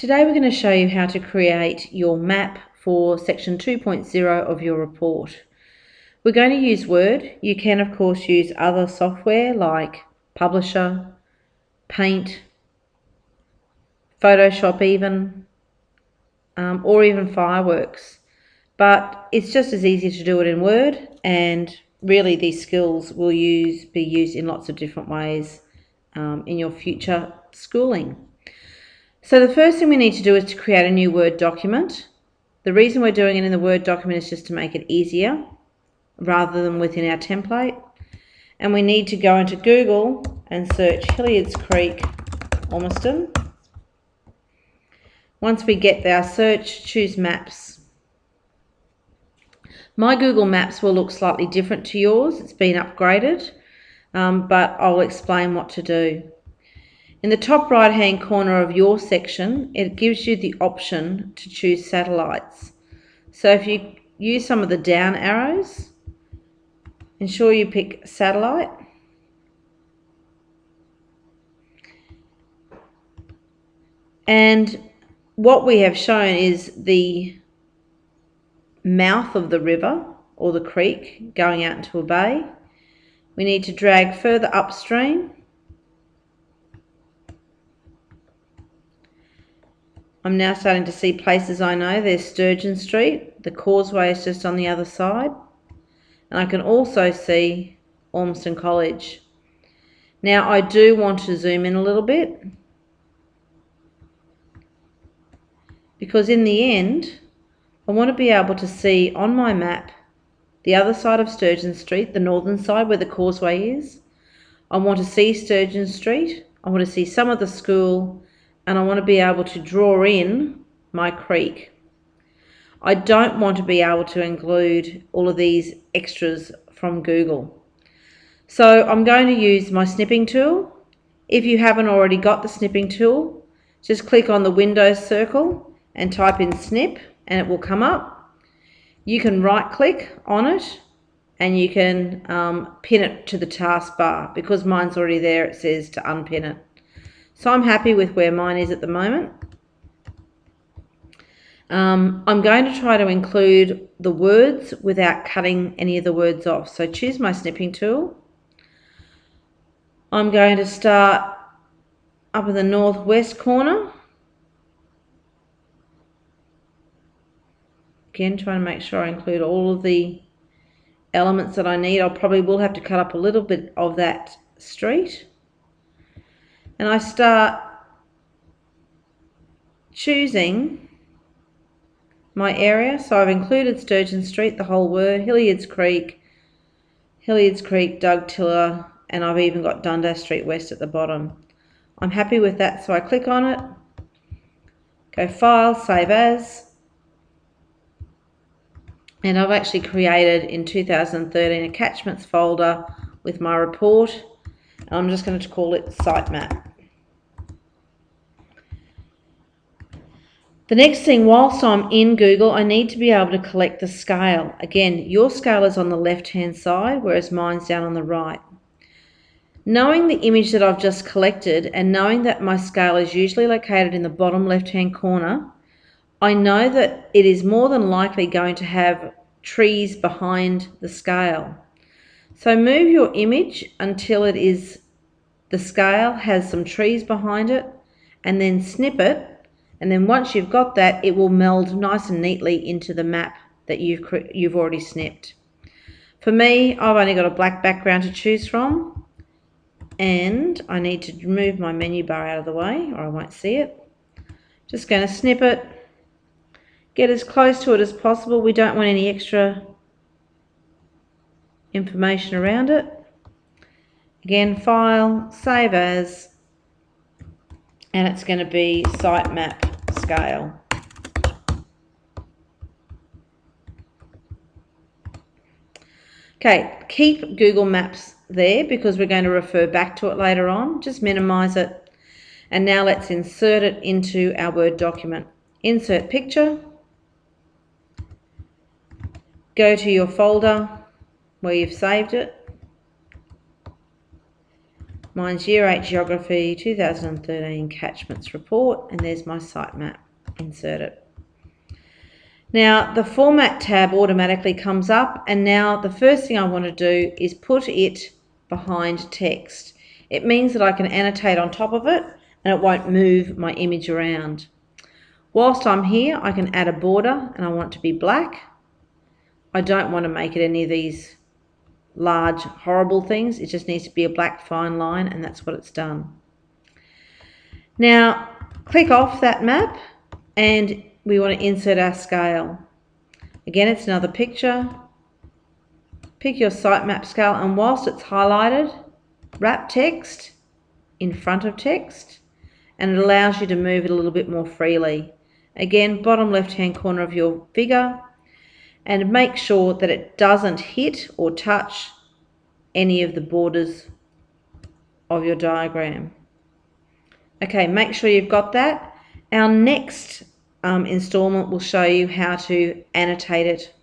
Today we're going to show you how to create your map for section 2.0 of your report. We're going to use Word. You can of course use other software like Publisher, Paint, Photoshop even, um, or even Fireworks. But it's just as easy to do it in Word and really these skills will use be used in lots of different ways um, in your future schooling. So the first thing we need to do is to create a new Word document. The reason we're doing it in the Word document is just to make it easier rather than within our template. And we need to go into Google and search Hilliards Creek, Ormiston. Once we get our search, choose Maps. My Google Maps will look slightly different to yours. It's been upgraded, um, but I'll explain what to do. In the top right hand corner of your section, it gives you the option to choose satellites. So if you use some of the down arrows, ensure you pick satellite. And what we have shown is the mouth of the river or the creek going out into a bay. We need to drag further upstream I'm now starting to see places I know. There's Sturgeon Street. The causeway is just on the other side. And I can also see Ormiston College. Now I do want to zoom in a little bit. Because in the end, I want to be able to see on my map the other side of Sturgeon Street, the northern side where the causeway is. I want to see Sturgeon Street. I want to see some of the school and I want to be able to draw in my creek. I don't want to be able to include all of these extras from Google. So I'm going to use my snipping tool. If you haven't already got the snipping tool, just click on the Windows circle and type in snip and it will come up. You can right click on it and you can um, pin it to the taskbar. Because mine's already there, it says to unpin it. So I'm happy with where mine is at the moment. Um, I'm going to try to include the words without cutting any of the words off. So choose my snipping tool. I'm going to start up in the northwest corner. Again, trying to make sure I include all of the elements that I need. I probably will have to cut up a little bit of that street and I start choosing my area. So I've included Sturgeon Street, the whole word, Hilliards Creek, Hilliards Creek, Doug Tiller, and I've even got Dundas Street West at the bottom. I'm happy with that, so I click on it, go File, Save As, and I've actually created in 2013 a catchments folder with my report. I'm just going to call it Sitemap. The next thing, whilst I'm in Google, I need to be able to collect the scale. Again, your scale is on the left-hand side, whereas mine's down on the right. Knowing the image that I've just collected and knowing that my scale is usually located in the bottom left-hand corner, I know that it is more than likely going to have trees behind the scale. So move your image until it is the scale has some trees behind it and then snip it and then once you've got that, it will meld nice and neatly into the map that you've, you've already snipped. For me, I've only got a black background to choose from. And I need to move my menu bar out of the way or I won't see it. Just going to snip it. Get as close to it as possible. We don't want any extra information around it. Again, file, save as, and it's going to be sitemap scale. Okay, keep Google Maps there because we're going to refer back to it later on. Just minimize it. And now let's insert it into our Word document. Insert picture. Go to your folder where you've saved it. Mine's Year 8 Geography 2013 Catchments Report, and there's my sitemap. Insert it. Now the Format tab automatically comes up, and now the first thing I want to do is put it behind text. It means that I can annotate on top of it, and it won't move my image around. Whilst I'm here, I can add a border, and I want it to be black. I don't want to make it any of these large, horrible things. It just needs to be a black fine line, and that's what it's done. Now, click off that map, and we want to insert our scale. Again, it's another picture. Pick your sitemap scale, and whilst it's highlighted, wrap text in front of text, and it allows you to move it a little bit more freely. Again, bottom left-hand corner of your figure, and make sure that it doesn't hit or touch any of the borders of your diagram. Okay, make sure you've got that. Our next um, installment will show you how to annotate it